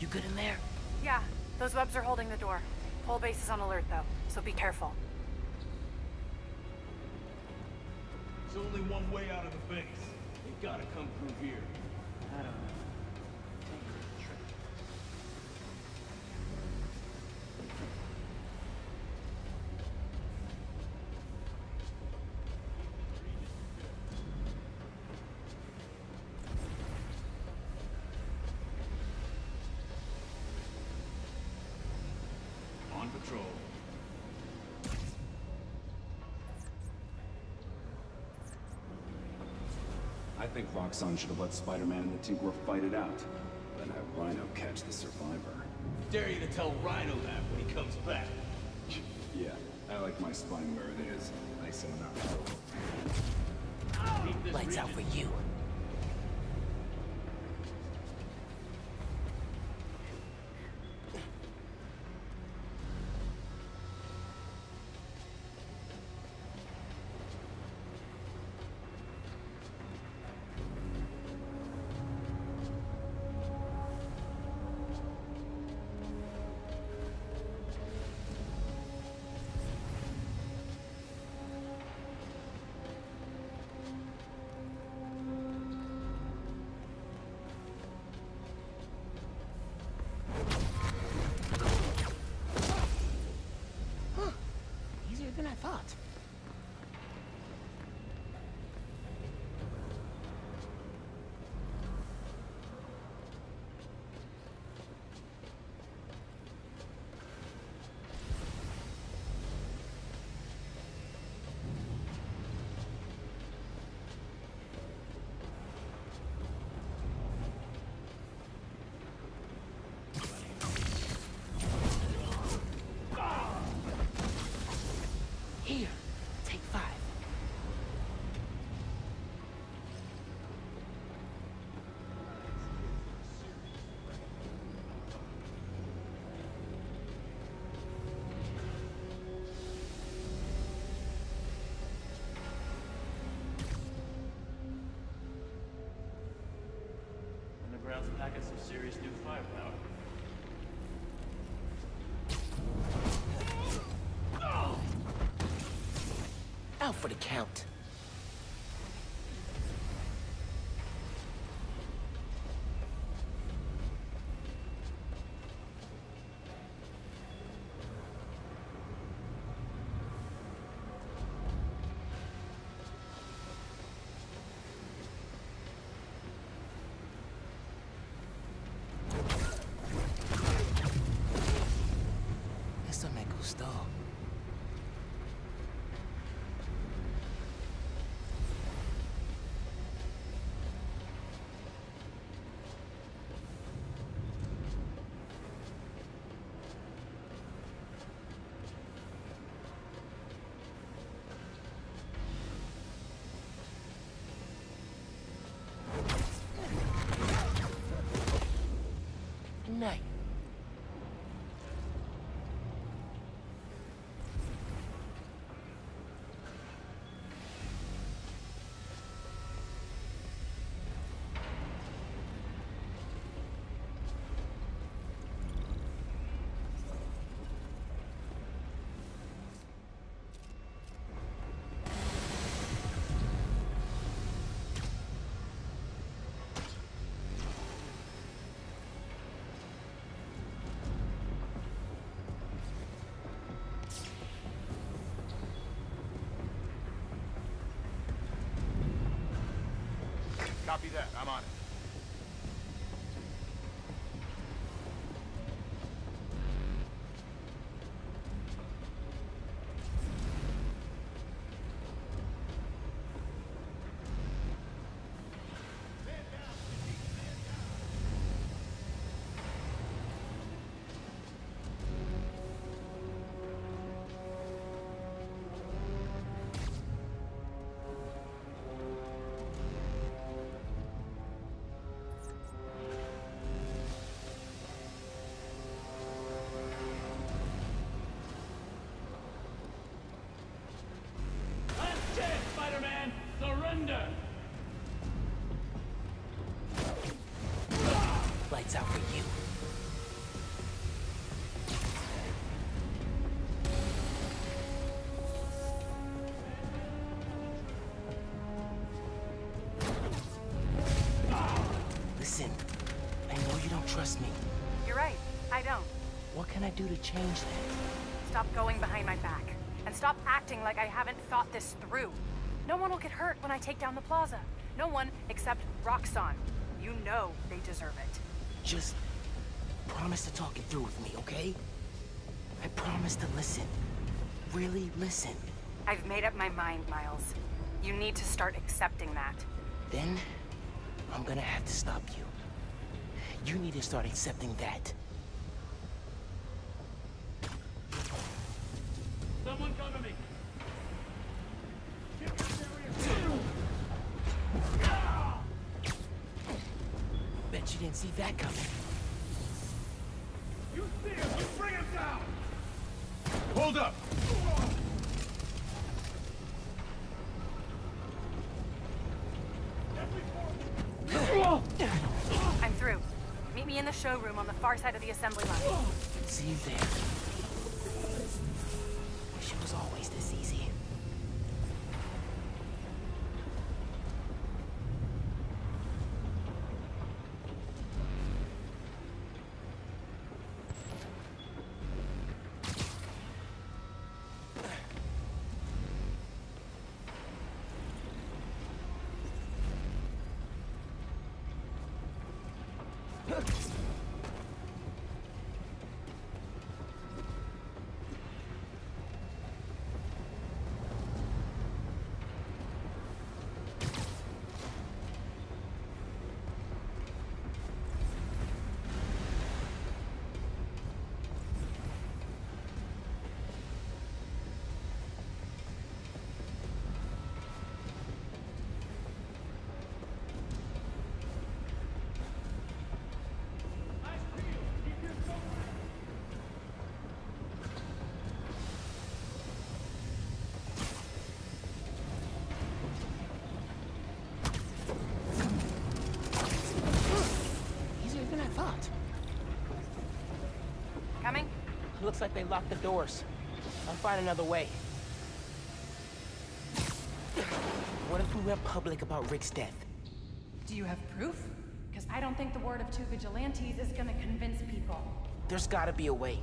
You good in there? Yeah, those webs are holding the door. Whole base is on alert though, so be careful. There's only one way out of the base. They gotta come through here. I don't know. Patrol. I think Roxxon should have let Spider-Man and the Tinkerer fight it out. Then have Rhino catch the survivor. Dare you to tell Rhino that when he comes back. Yeah, I like my spine where it is. Nice and enough. Keep this Lights out for you. Packing some serious new firepower. Out for the count. Gustó. Night. Copy that. I'm on it. Trust me. You're right. I don't. What can I do to change that? Stop going behind my back. And stop acting like I haven't thought this through. No one will get hurt when I take down the plaza. No one except Roxxon. You know they deserve it. Just promise to talk it through with me, okay? I promise to listen. Really listen. I've made up my mind, Miles. You need to start accepting that. Then, I'm gonna have to stop you. You need to start accepting that. Someone cover me! Bet you didn't see that coming. You see him! You bring him down! Hold up! Meet me in the showroom on the far side of the assembly line. See you there. Looks like they locked the doors. I'll find another way. What if we went public about Rick's death? Do you have proof? Because I don't think the word of two vigilantes is gonna convince people. There's gotta be a way.